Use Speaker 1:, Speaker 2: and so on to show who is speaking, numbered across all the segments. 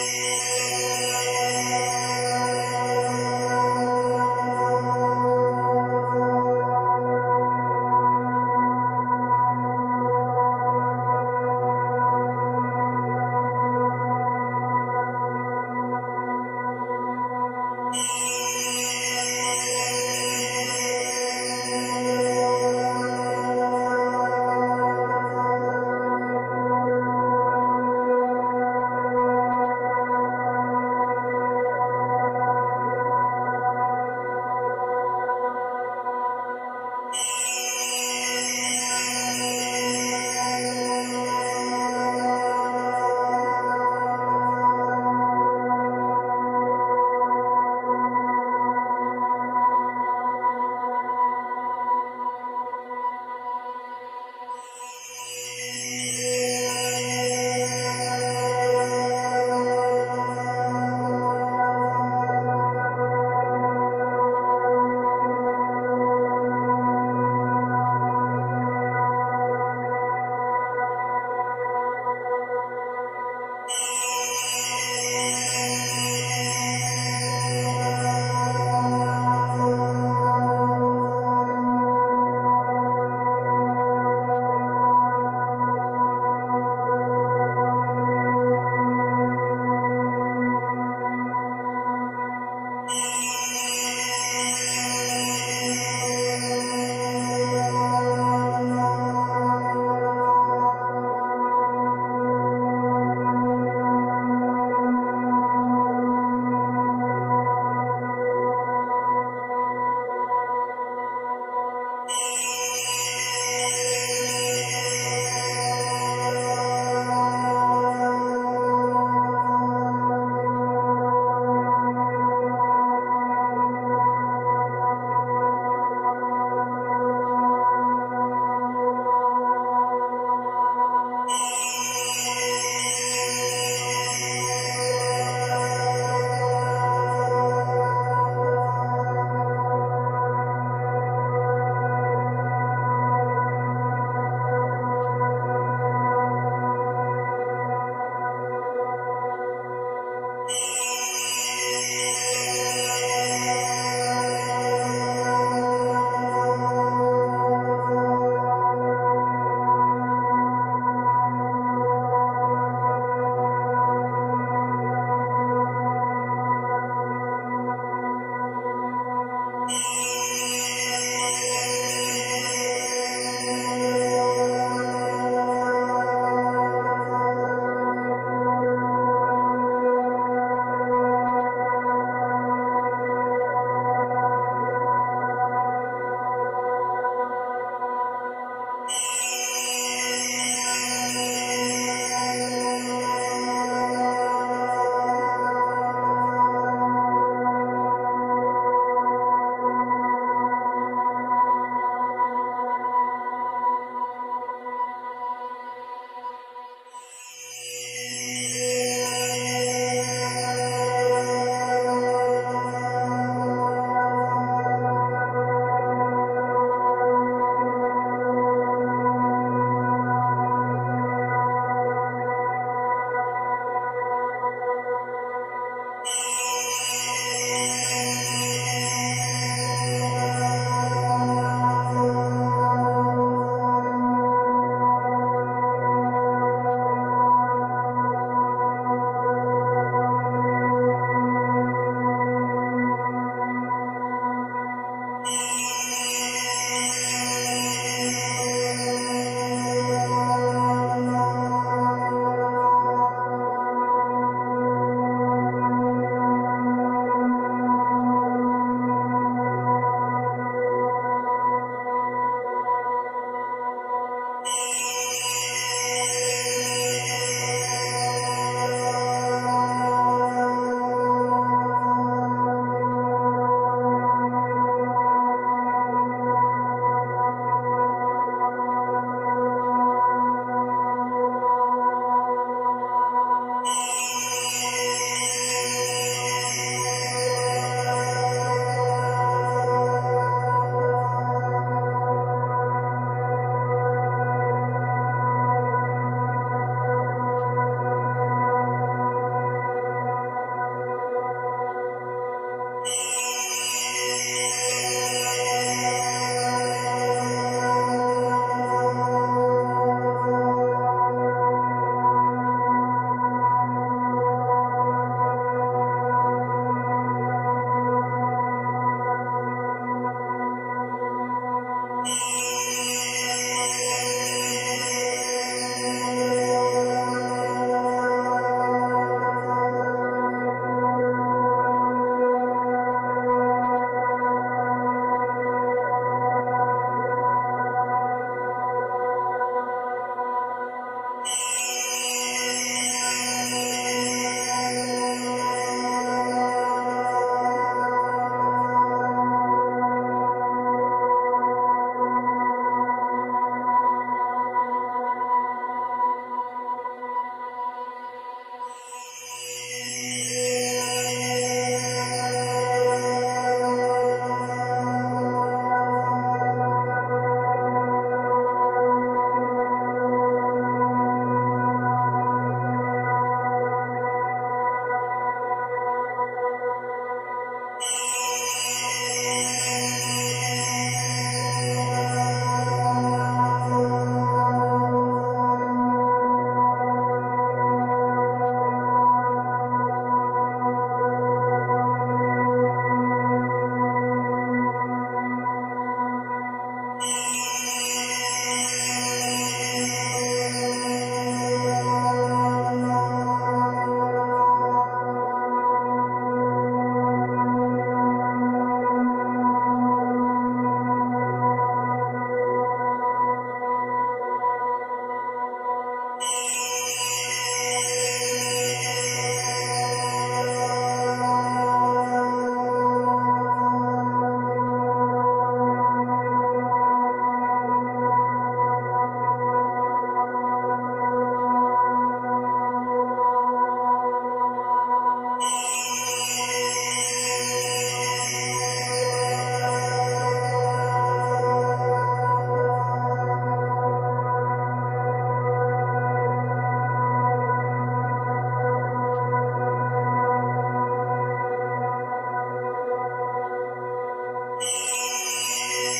Speaker 1: Música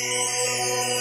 Speaker 1: Música